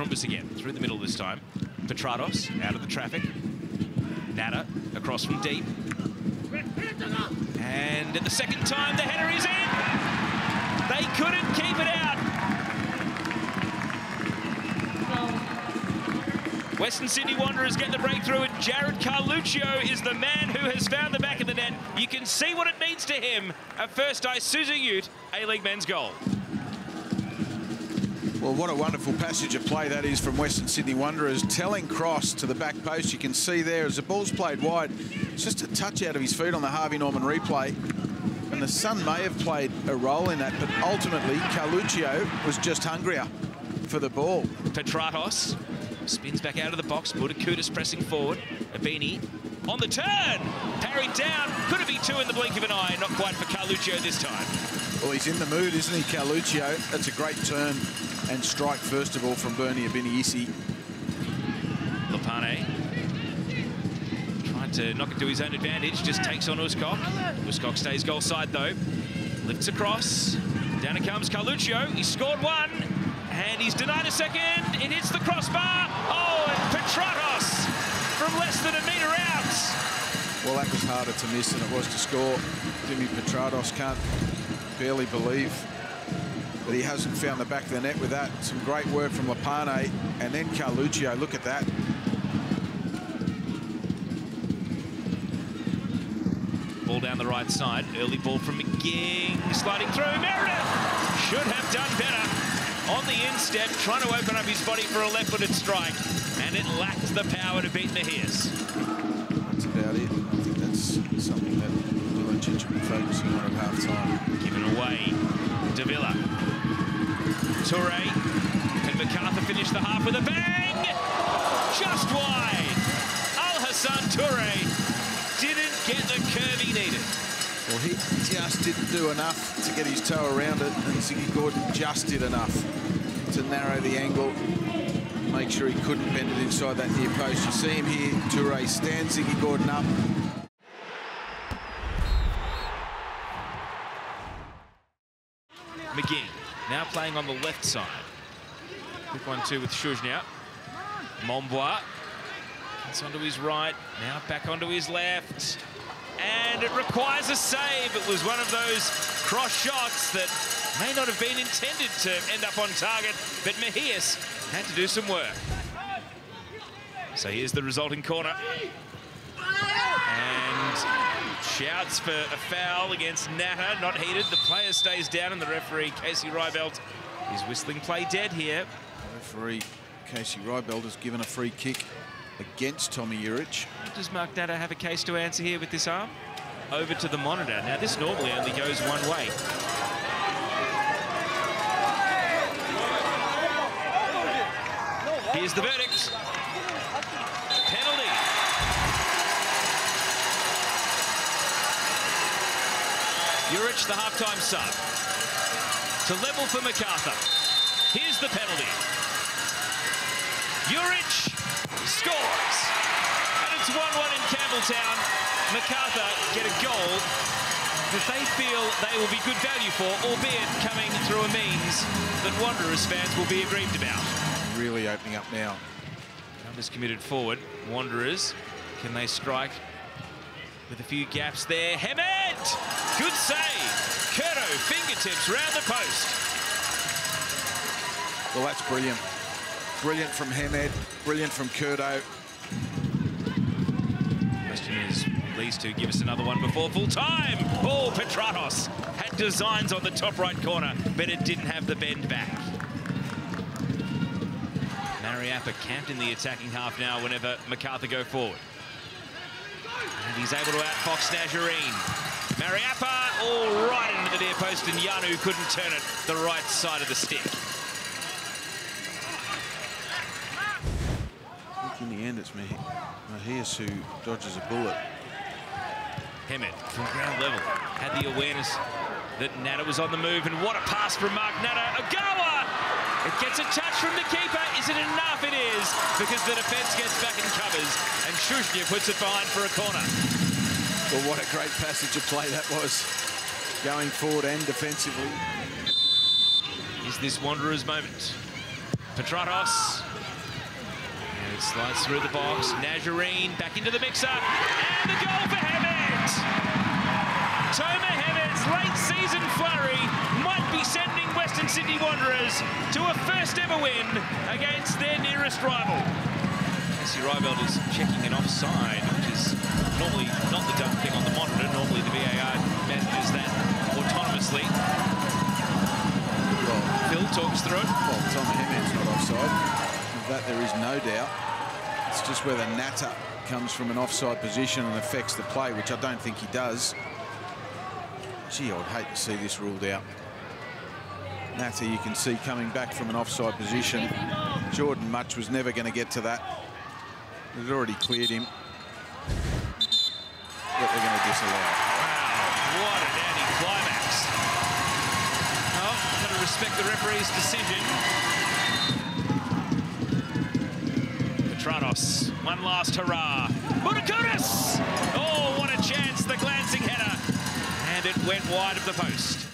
Trumbus again, through the middle this time. Petratos out of the traffic. Natta across from deep. And at the second time, the header is in. They couldn't keep it out. Western Sydney Wanderers get the breakthrough, and Jarrod Carluccio is the man who has found the back of the net. You can see what it means to him. A first Isuzu Ute A-League men's goal. Well, what a wonderful passage of play that is from Western Sydney Wanderers. Telling cross to the back post. You can see there as the ball's played wide. It's just a touch out of his feet on the Harvey Norman replay. And the sun may have played a role in that, but ultimately Carluccio was just hungrier for the ball. Petratos spins back out of the box. Budakutis pressing forward. Ibini on the turn. Parried down. Could it be two in the blink of an eye? Not quite for Carluccio this time. Well, he's in the mood, isn't he, Carluccio? That's a great turn and strike, first of all, from Bernie Ibini-Isei. Lapane trying to knock it to his own advantage, just takes on Uskok. Uskok stays goal side, though. Lifts across. Down it comes Carluccio. He scored one, and he's denied a second. It hits the crossbar. Oh, and Petratos from less than a metre out. Well, that was harder to miss than it was to score. Jimmy Petratos can't barely believe that he hasn't found the back of the net with that. Some great work from Lapane and then Carluccio. Look at that. Ball down the right side. Early ball from McGing. Sliding through. Meredith should have done better. On the instep, trying to open up his body for a left-footed strike. And it lacked the power to beat Mejias. That's about it. I think that's something that Milicic will be focusing on at half-time. Given away. Davila. Toure. Can MacArthur finish the half with a bang? Just wide. Al Hassan Toure didn't get the curve he needed. Well, he just didn't do enough to get his toe around it, and Ziggy Gordon just did enough to narrow the angle, make sure he couldn't bend it inside that near post. You see him here, Toure stands Ziggy Gordon up. McGee now playing on the left side. Quick one two with Shuzhnia. Mombois gets onto his right, now back onto his left. And it requires a save. It was one of those cross shots that may not have been intended to end up on target, but Mejias had to do some work. So here's the resulting corner. And shouts for a foul against Natta, not heated. The player stays down and the referee, Casey Reibelt, is whistling play dead here. Referee Casey Reibelt has given a free kick against Tommy Juric. Does Mark Natta have a case to answer here with this arm? Over to the monitor. Now, this normally only goes one way. Here's the verdict. Penalty. Juric, the halftime sub. To level for MacArthur. Here's the penalty. Juric scores. And it's 1-1 in Campbelltown. MacArthur get a goal that they feel they will be good value for, albeit coming through a means that Wanderers fans will be aggrieved about. Really opening up now. Numbers committed forward. Wanderers, can they strike with a few gaps there? Hemed! Good save. Kurto, fingertips round the post. Well, that's brilliant. Brilliant from Hemed, brilliant from Kurto. Question is, these two give us another one before full time. Oh, Petratos had designs on the top right corner, but it didn't have the bend back. Mariappa camped in the attacking half now whenever MacArthur go forward. And he's able to outfox Nazarene. Mariappa all right into the near post, and Yanu couldn't turn it the right side of the stick. In the end it's Mejias who dodges a bullet. Hemed from ground level had the awareness that Natta was on the move, and what a pass from Mark Natta. Ogawa! It gets a touch from the keeper. Is it enough? It is, because the defence gets back and covers, and Shuzhnia puts it behind for a corner. Well, what a great passage of play that was, going forward and defensively. Is this Wanderers' moment? Petratos Slides through the box. Nazarene back into the mixer. And the goal for Hemed. Tomer Hemed's late season flurry be sending Western Sydney Wanderers to a first ever win against their nearest rival. Casey Reibelt is checking an offside, which is normally not the done thing on the monitor. Normally the VAR manages that autonomously. Well, Phil talks through it. well Tom Hemed's not offside. Of that there is no doubt. It's just whether Natta comes from an offside position and affects the play, which I don't think he does. Gee, I'd hate to see this ruled out. You can see coming back from an offside position. Jordan Much was never going to get to that. It already cleared him. But they're going to disallow. Wow, what an anti-climax. Oh, got to respect the referee's decision. Petratos, one last hurrah. Munakunis! Oh, what a chance, the glancing header. And it went wide of the post.